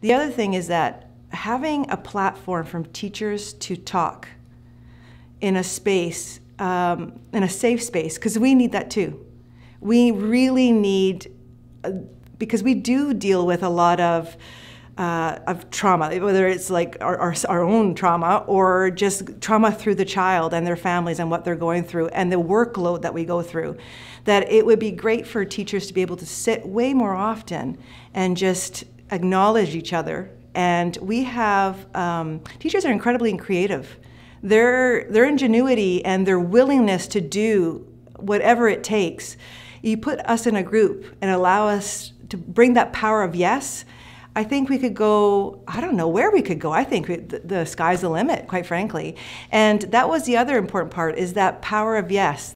The other thing is that having a platform from teachers to talk in a space, um, in a safe space, because we need that too. We really need, uh, because we do deal with a lot of uh, of trauma, whether it's like our, our, our, own trauma or just trauma through the child and their families and what they're going through and the workload that we go through, that it would be great for teachers to be able to sit way more often and just acknowledge each other. And we have, um, teachers are incredibly creative. Their, their ingenuity and their willingness to do whatever it takes, you put us in a group and allow us to bring that power of yes I think we could go, I don't know where we could go. I think the, the sky's the limit, quite frankly. And that was the other important part is that power of yes,